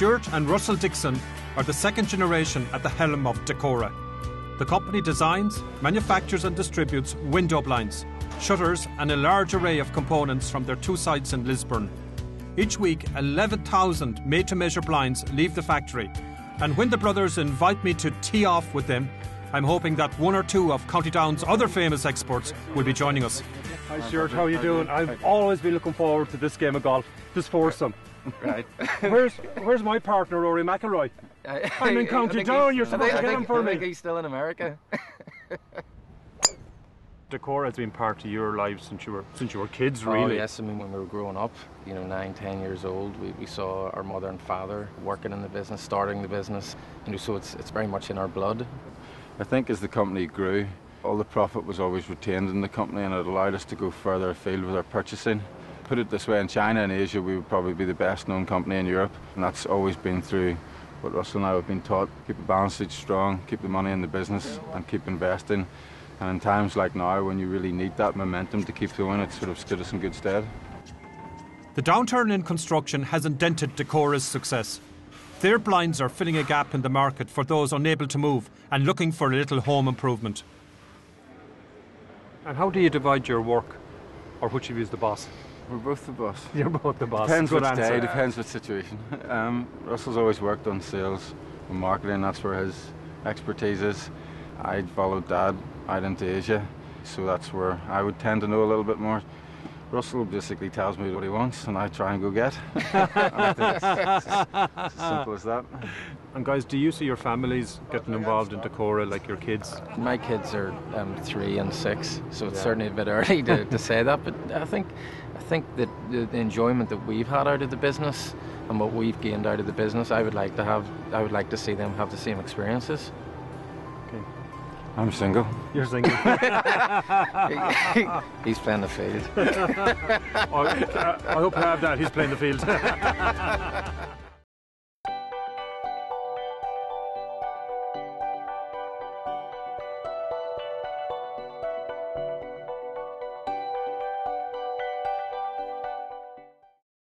Stuart and Russell Dickson are the second generation at the helm of Decora. The company designs, manufactures, and distributes window blinds, shutters, and a large array of components from their two sites in Lisburn. Each week, 11,000 made to measure blinds leave the factory. And when the brothers invite me to tee off with them, I'm hoping that one or two of County Down's other famous experts will be joining us. Hi Stuart, how are you doing? I've always been looking forward to this game of golf, this foursome. Right. where's Where's my partner, Rory McIlroy? I'm in County Down. You're supposed to get him for I think me. he's still in America. Decora has been part of your life since you were since you were kids, Oh really. yes, I mean when we were growing up, you know, nine, ten years old, we, we saw our mother and father working in the business, starting the business. You know, so it's it's very much in our blood. I think as the company grew, all the profit was always retained in the company and it allowed us to go further afield with our purchasing. Put it this way, in China and Asia, we would probably be the best known company in Europe, and that's always been through what Russell and I have been taught keep the balance sheet strong, keep the money in the business, and keep investing. And in times like now, when you really need that momentum to keep going, it sort of stood us in good stead. The downturn in construction has indented dented Decora's success. Their blinds are filling a gap in the market for those unable to move and looking for a little home improvement. And how do you divide your work, or which of you is the boss? We're both the boss. You're both the boss. Depends Good which answer. day, depends what situation. Um, Russell's always worked on sales and marketing, that's where his expertise is. I followed Dad out into Asia, so that's where I would tend to know a little bit more. Russell basically tells me what he wants, and I try and go get. I think it's, it's as simple as that. And guys, do you see your families getting involved in Decora like your kids? My kids are um, three and six, so it's certainly a bit early to, to say that. But I think I think that the, the enjoyment that we've had out of the business and what we've gained out of the business, I would like to have. I would like to see them have the same experiences. I'm single. You're single. He's playing the field. I, I hope to have that. He's playing the field.